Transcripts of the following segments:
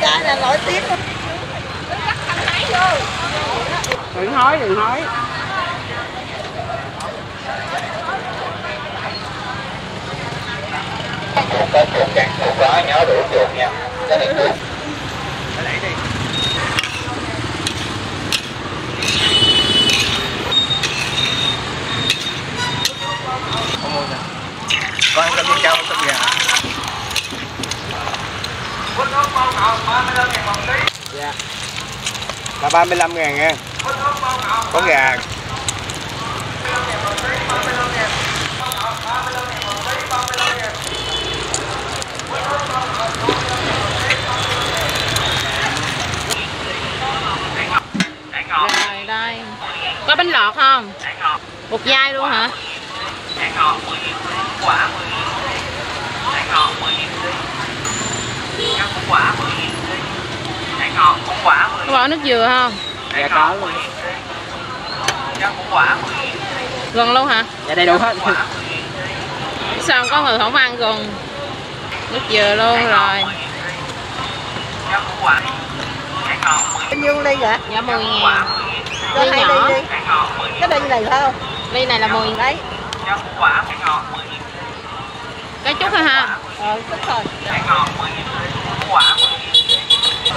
cái là nổi tiếng luôn đừng hói đừng hói có chuột cạn chuột đó nhớ đủ chuột nha cái này chuột Phải lấy đi không mua nè con ăn cơm viên cao cơm gà dạ là 35 ngàn nha. Có gà. Rồi, đây. Có bánh lọt không? Bột dai luôn hả? Quả quả ngọt có bỏ nước dừa không? Dạ có luôn gần luôn hả? Dạ đầy đủ hết. Sao có người không ăn gần nước dừa luôn rồi? bao nhiêu ly vậy dạ 10 ngàn. ly nhỏ. Cái ly này phải không ly này là 10 đấy. cái chút thôi ha. Ờ chút thôi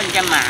你干嘛？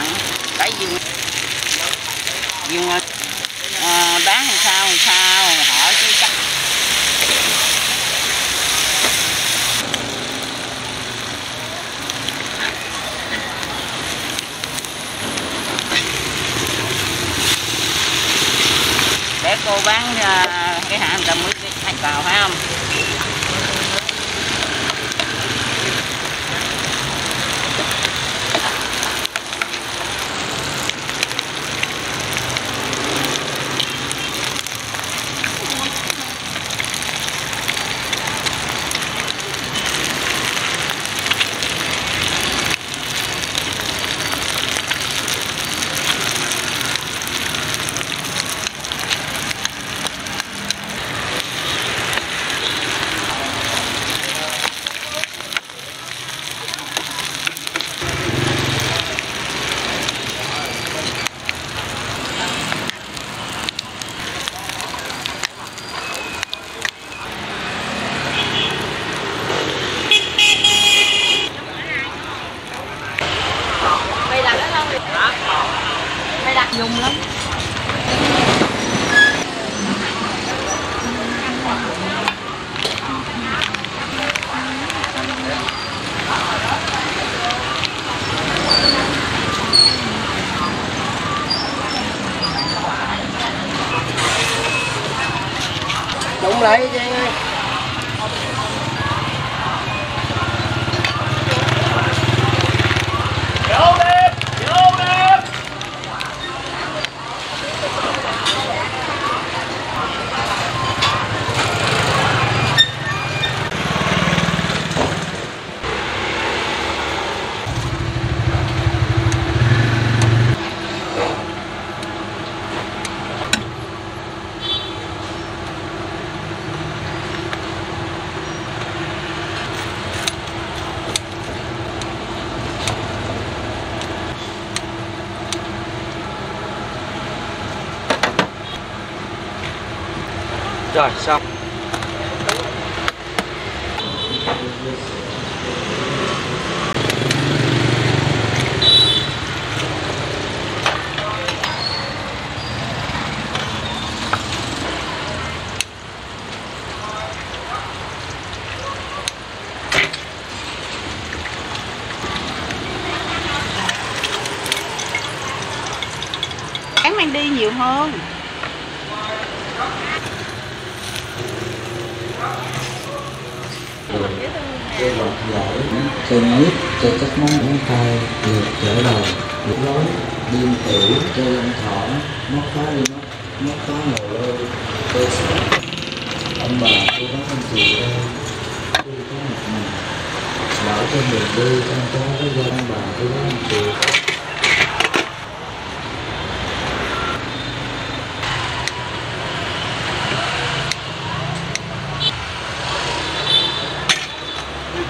lại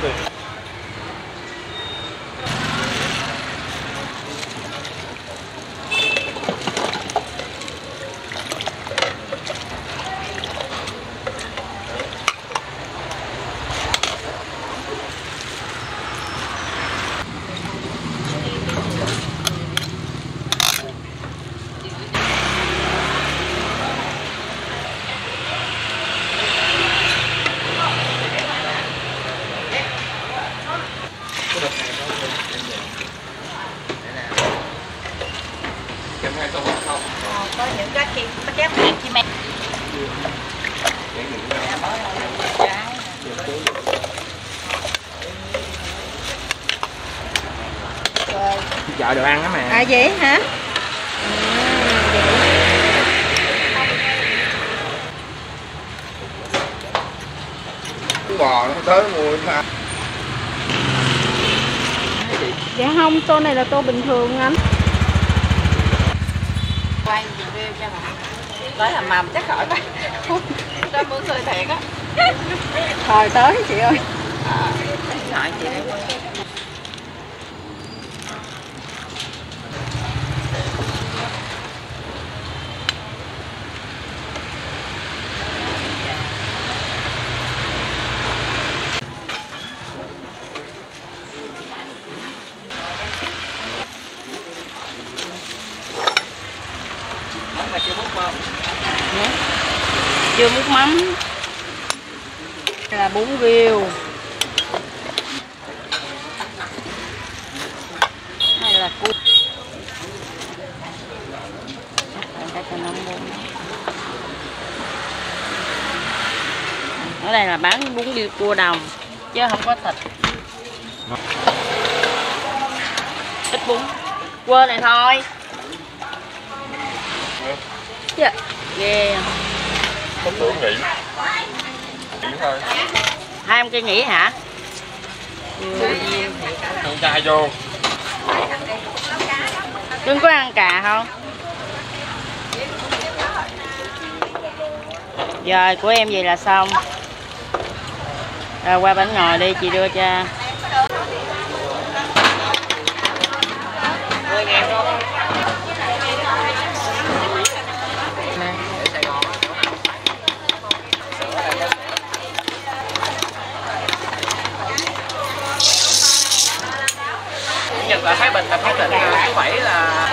对。À vậy hả? bò nó tới mùi mà dạ không tô này là tô bình thường anh. Quay review cho mà nói là mầm chắc khỏi quá cho mưa cười thiệt á. Thời tới chị ơi. Ở đây là bán bún riêu cua đồng chứ không có thịt. Ít bún. Quơ này thôi. Dạ. Ghê Không tưởng nghỉ Nghỉ thôi. Hai em kia nghỉ hả? Con trai vô. Cưng có ăn cà không? Rồi của em vậy là xong rồi, qua bánh ngồi đi, chị đưa cho. Nhật là Thái Bình là phát Định thứ bảy là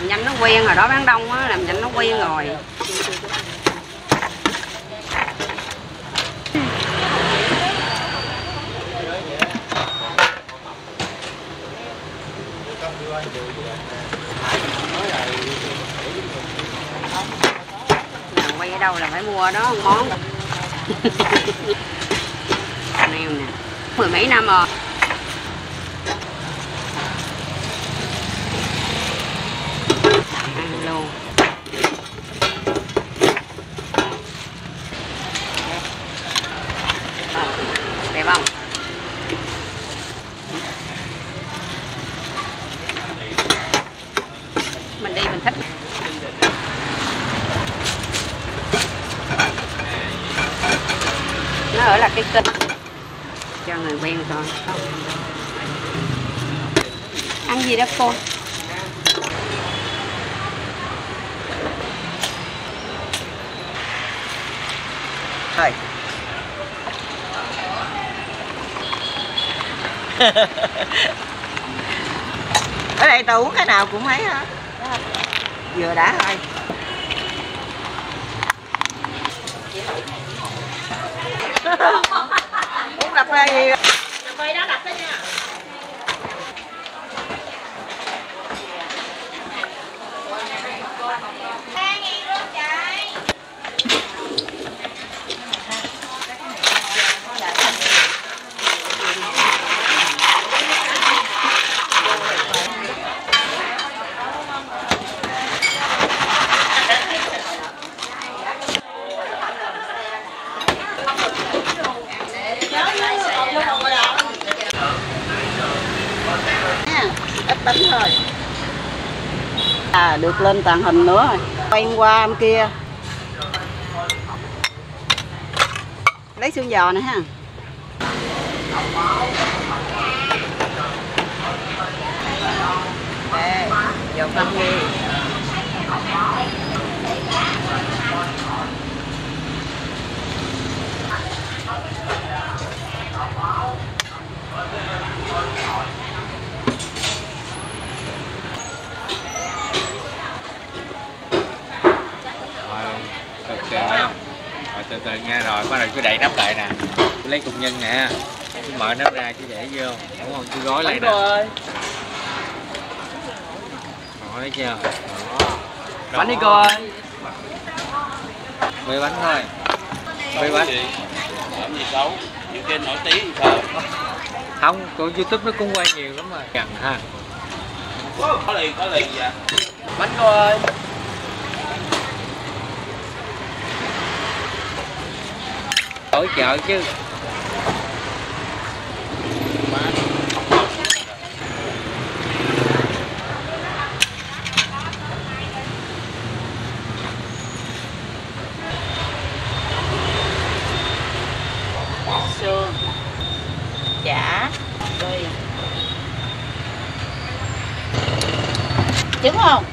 Làm nhanh nó quen rồi, đó, bán đông á, làm nhanh nó quen rồi. Nào, quay ở đâu là phải mua đó món. Nè. Mười mấy năm rồi ăn luôn Ờ, đẹp không mình đi mình thích nó ở là cái kênh cho người quen thôi không ăn gì đó cô Hai ở đây tao uống cái nào cũng mấy hả vừa đã thôi uống cà phê gì ít tính thôi à được lên tàn hình nữa. Rồi quay qua em kia. Lấy xương giò này ha Đây, giò canh đi rồi từ từ không rồi từ từ nha rồi bắt đầu cứ đậy nắp lại nè. Cứ lấy cục nhân nè. Cứ mở nắp ra cứ để vô. Đúng không? Cứ gói lại nè. rồi Đó, thấy chưa? Đó. bánh đi cô ơi Bê bánh thôi. Bê bánh. Làm gì xấu? Những kênh nổi tiếng sao? Không, của Youtube nó cũng quay nhiều lắm mà Gần ha. Có liền, có liền vậy? bánh cô ơi Ở chợ chứ xương chả rồi trứng không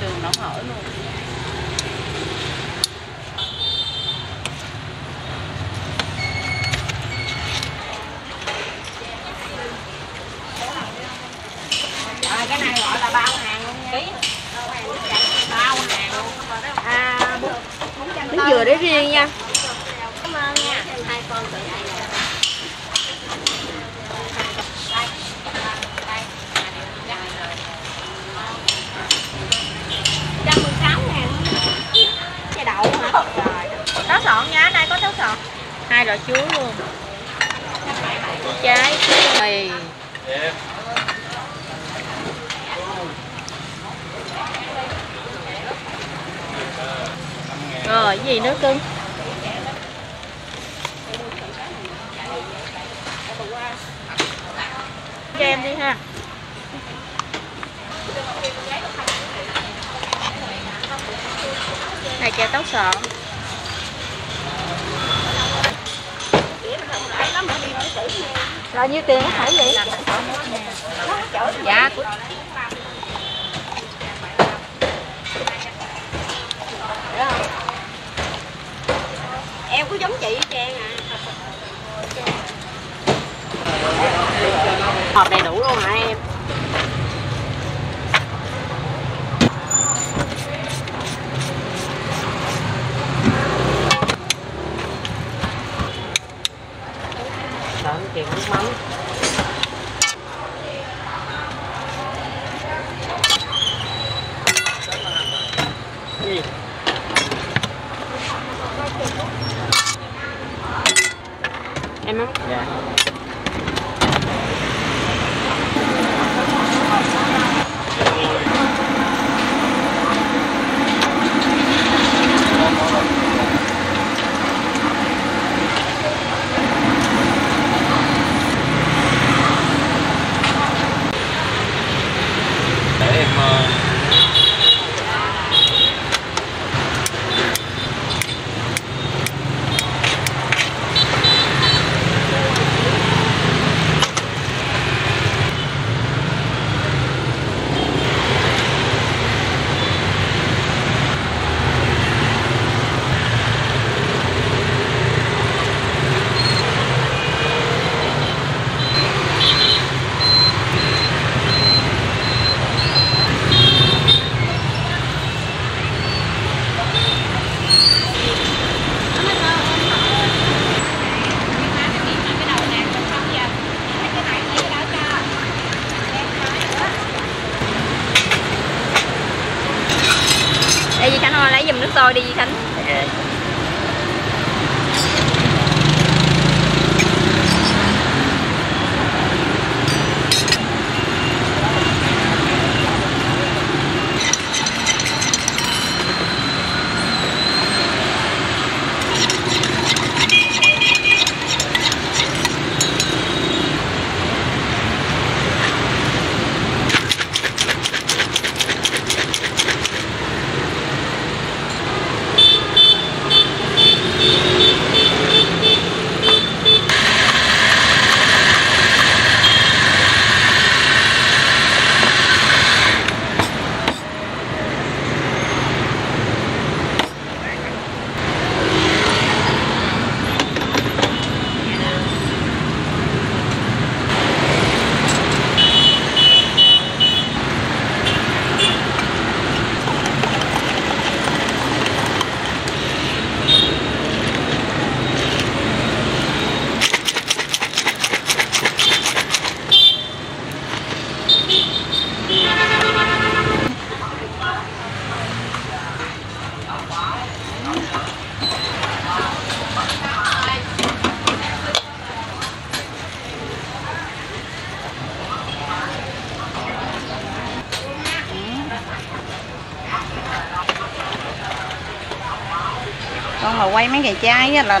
xương nóng hổi luôn À, cái này gọi là bao hàng luôn nha. Bao hàng luôn. À, bún bún chanh trứng dừa để riêng nha Cảm ơn nha. Hai con tự dạy nè. Đây. Đây. Trăm mười sáu ngàn. Cái đậu hả? Rồi. Táo sọn nha, đây có táo sọn hai loại chuối luôn. Trái mì. Rồi, cái gì nữa cưng? Cho em đi ha. Này, chè tóc sọn là nhiêu tiền phải vậy? Dạ. Em cũng giống chị Trang à. hộp đầy đủ luôn hả em month quay mấy cái chai á là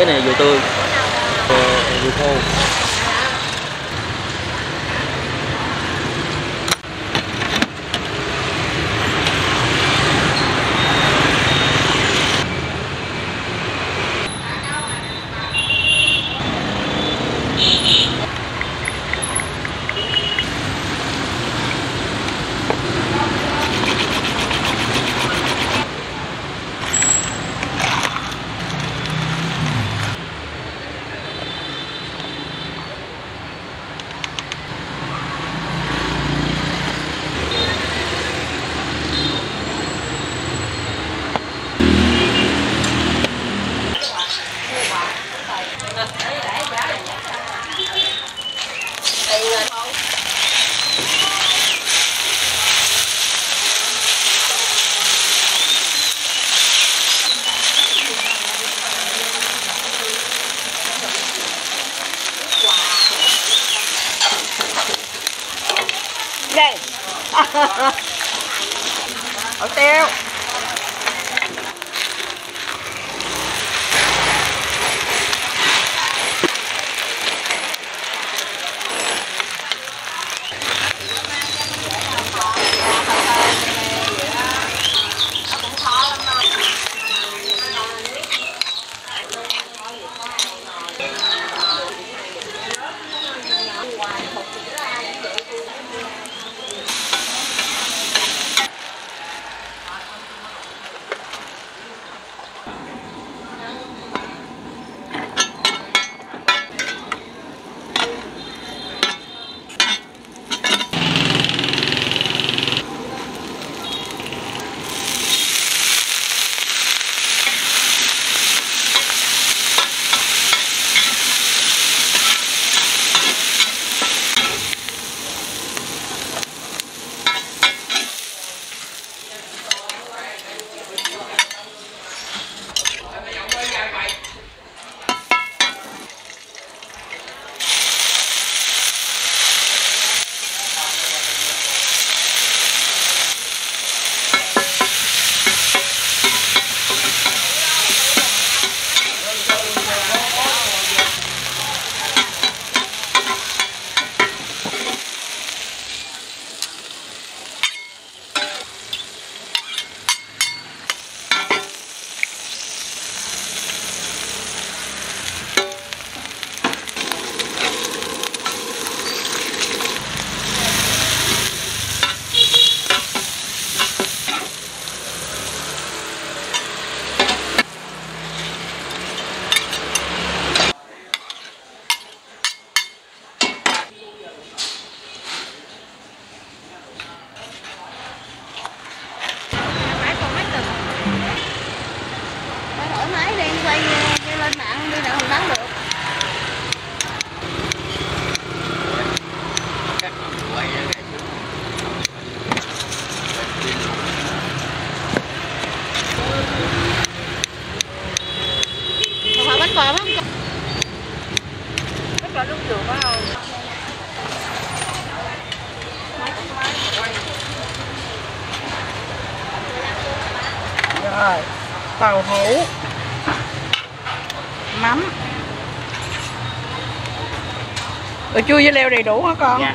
cái này vừa tươi rồi với leo đầy đủ hả con Dạ.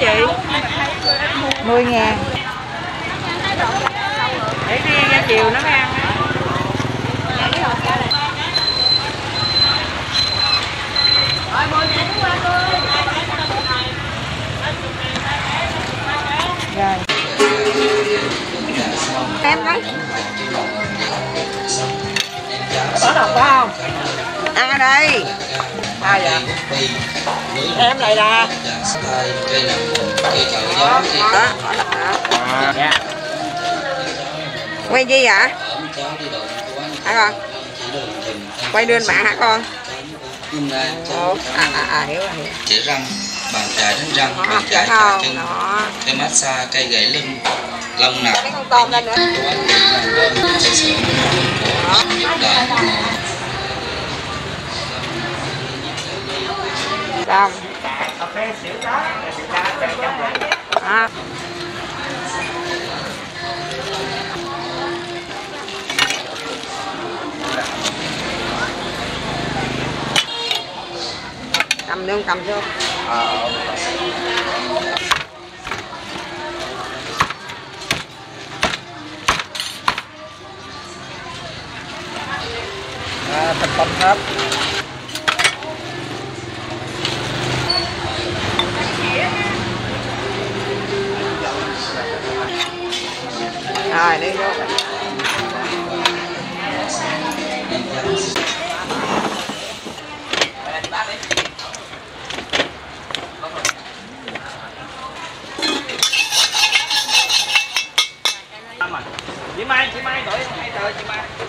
chị? 10 ngàn. Để đi ra chiều nó mới ăn. Rồi. Em đấy Có đọc không? Ăn ở đây ai vậy? Em này là đó đó, dạ. Quay gì vậy? Hả con? Quay đường mạng hả con? Ồ, à, à, à, hiểu rồi hiểu chữa răng bàn chải đánh răng đó bàn chả chải không chân cây massage cây gãy lưng lông nặng. Cái con tôm lên nữa quán trị làm đơn cơ sở của hiện đại đồng à. cầm nương cầm xuống ờ. à, thịt bông thớp rồi đi vô. Chị mai chị mai gọi hai tờ chị mai.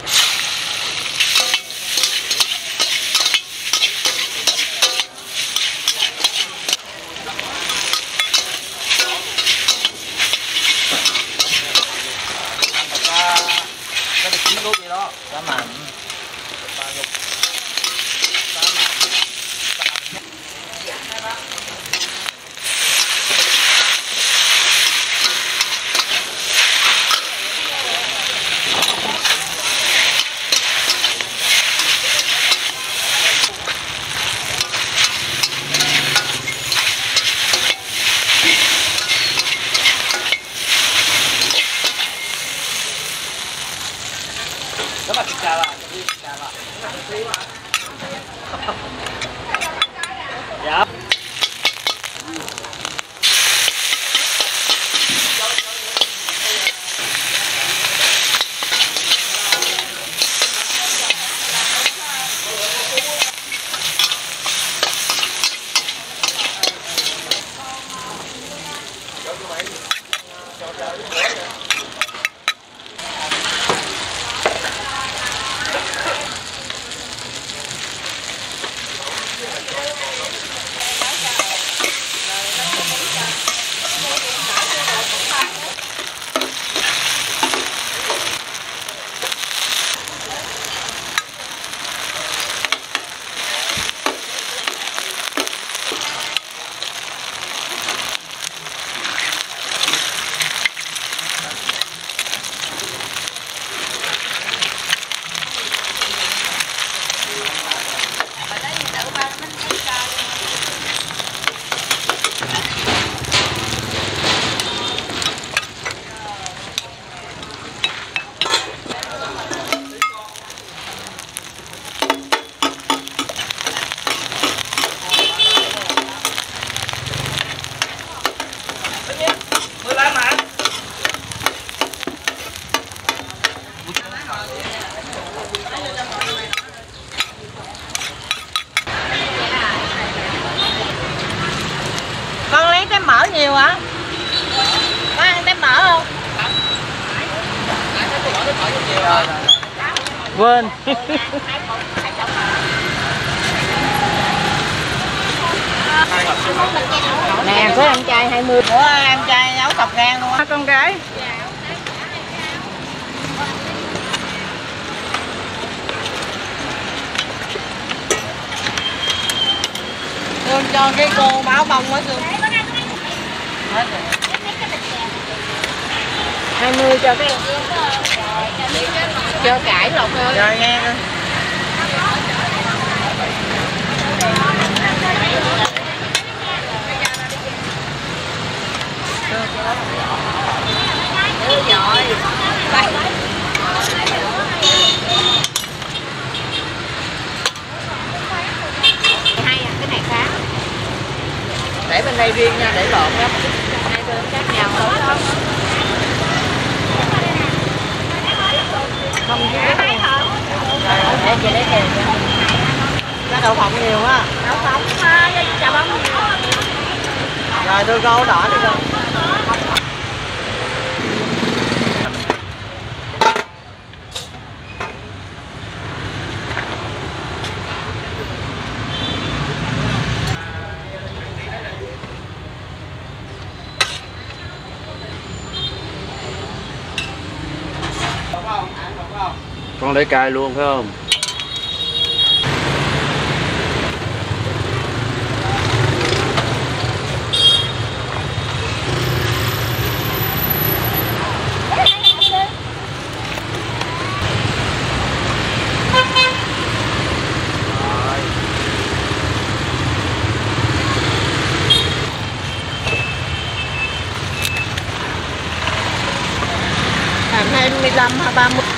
con lấy cay luôn phải không? Làm 25 30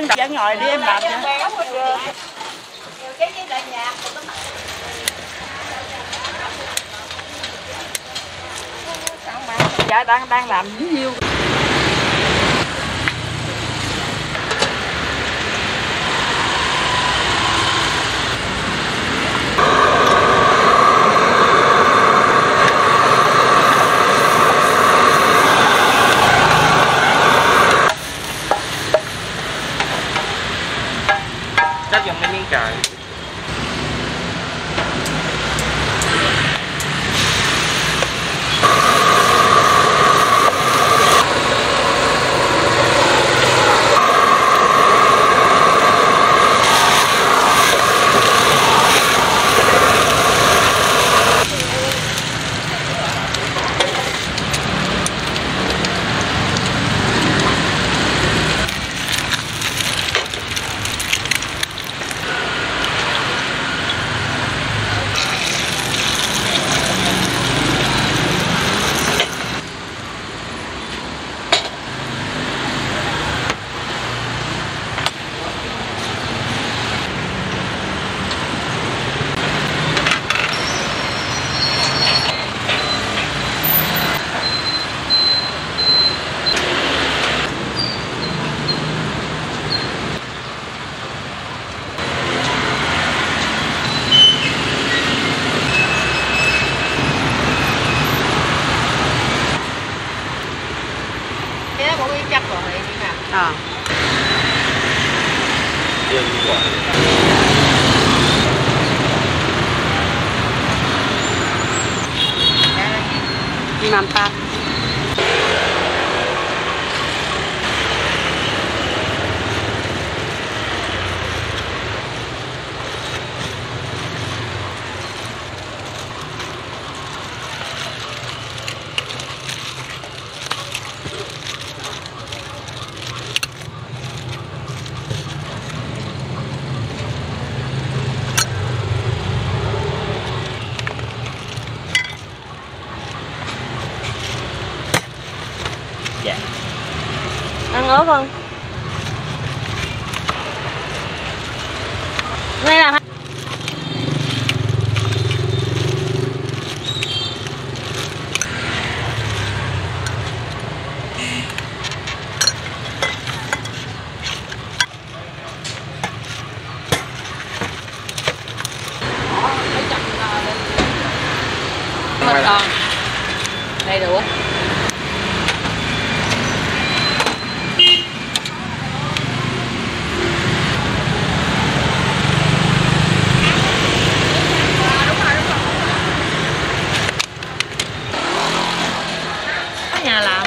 ăn chả ngồi đi em bạc dạ đang đang làm díu nhiêu Mật còn Đầy đủ Có nhà làm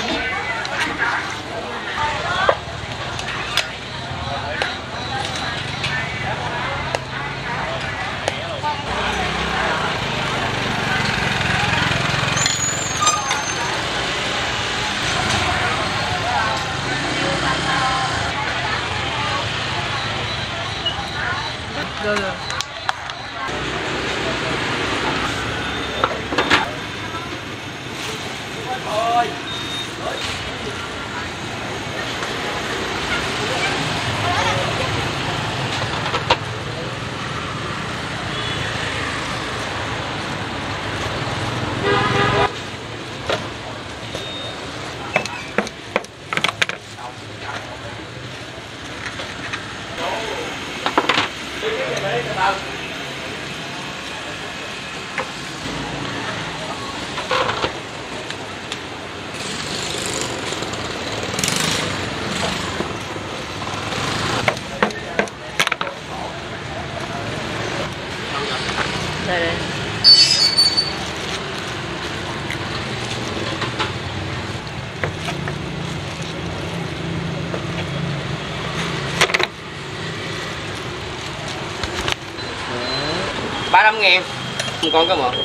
Rồi rồi Đây đây ba trăm ngàn không con cái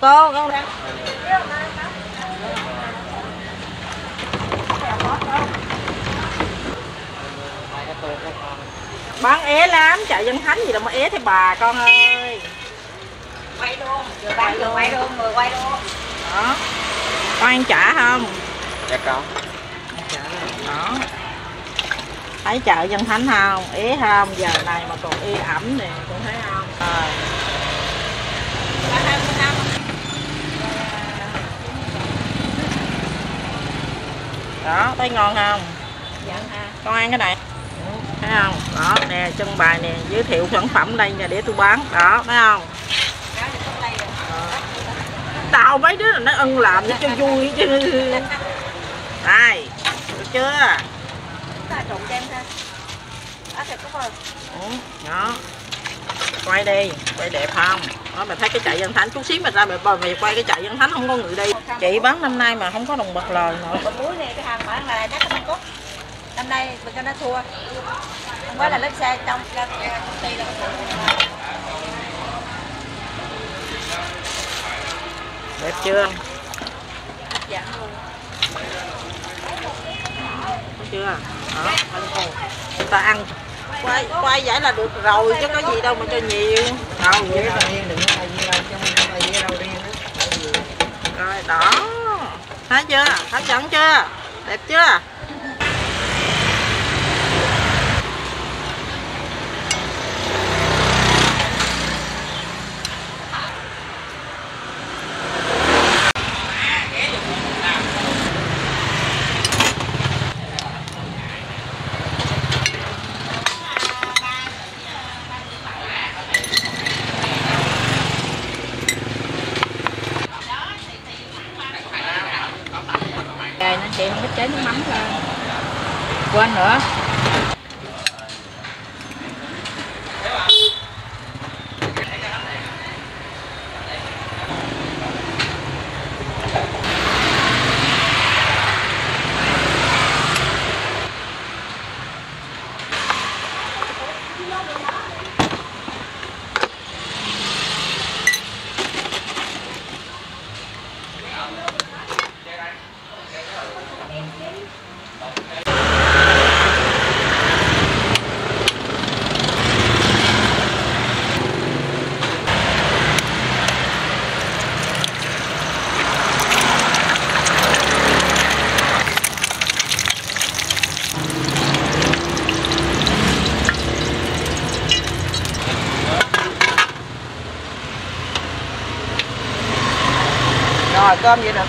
rồi cô con bán ế lắm chợ dân thánh gì đâu mà ế thế bà con ơi. Quay luôn vừa bán vừa quay luôn vừa quay luôn. Đó. Con ăn chả không? Dạ con đó. Thấy chợ dân thánh không? Ế không? Giờ này mà còn y ẩm nè con thấy không? À. đó thấy ngon không? Con ăn cái này. Thấy không? Đó nè trưng bày nè giới thiệu sản phẩm đây nè để tôi bán. Đó thấy không? Tao mấy đứa là nó ân làm cho vui chứ. Đây được chưa? Trộn kem ha. Á thiệt có Ừ, đó. Quay đi quay đẹp không? Đó mày thấy cái chợ dân thánh chút xíu mày ra mày, mày quay cái chợ dân thánh không có người đi chị bán năm nay mà không có đồng bạc lời nữa. Còn muối này cái hàng bán là chắc không có. Năm nay mình cho nó thua. Không phải là lớp xe trong công ty là đẹp chưa luôn Thấy chưa? Đó người ta ăn. Quay quay vậy là được rồi chứ có gì đâu mà cho nhiều. Đâu đừng có gì đâu, chứ không có gì đâu riêng rồi đó. Thấy chưa? Hấp dẫn chưa? Đẹp chưa? cơm vậy nè.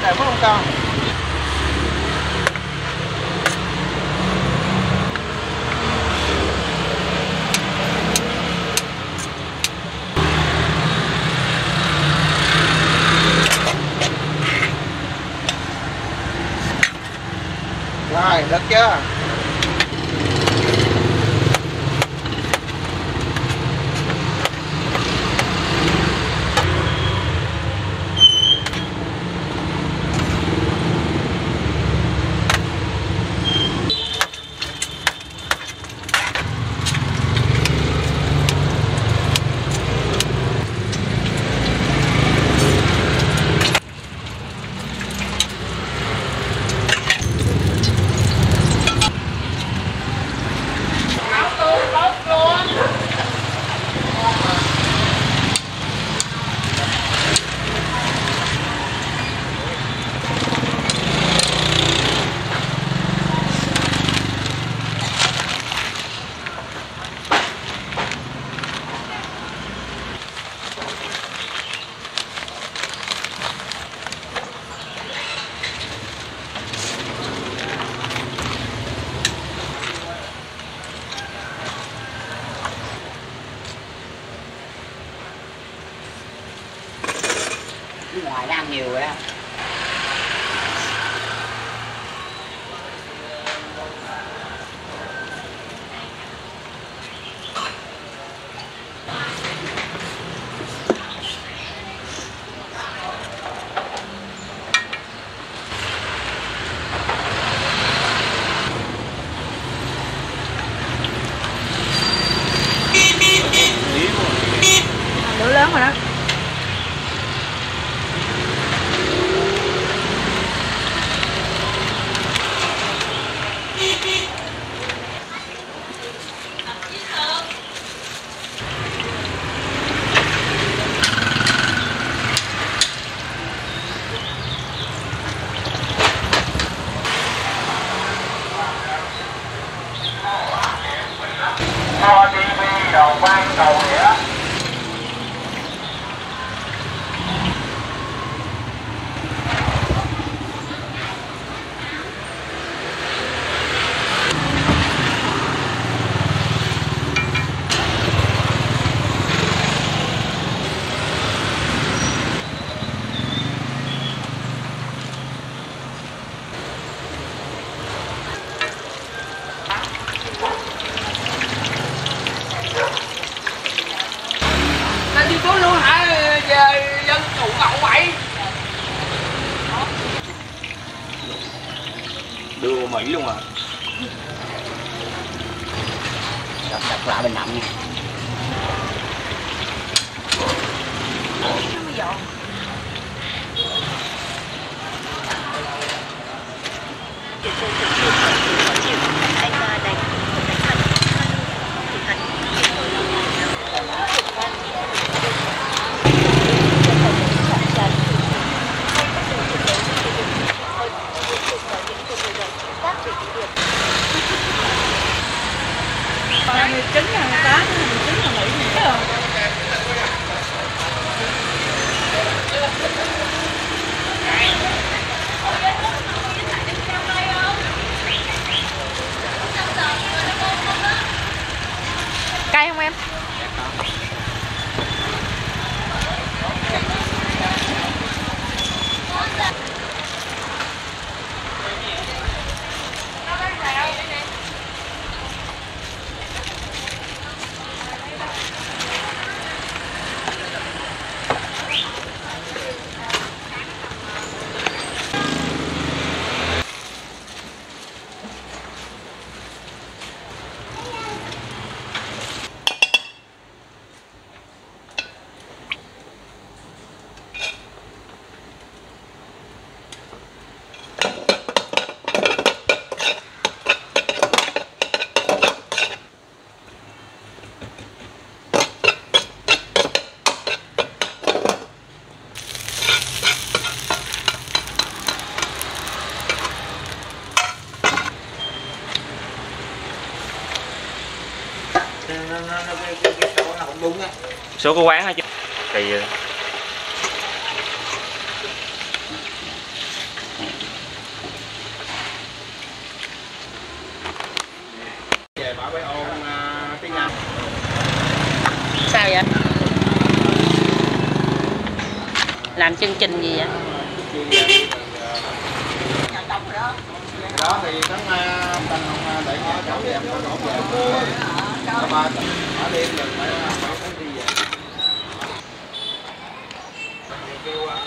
Số của quán hả chứ. Kỳ vậy Anh sao vậy? Làm chương trình gì vậy? Đó thì tấn tấn không để nhà cháu về có đổ về ở đêm rồi phải phải phải đi về kêu à,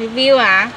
review à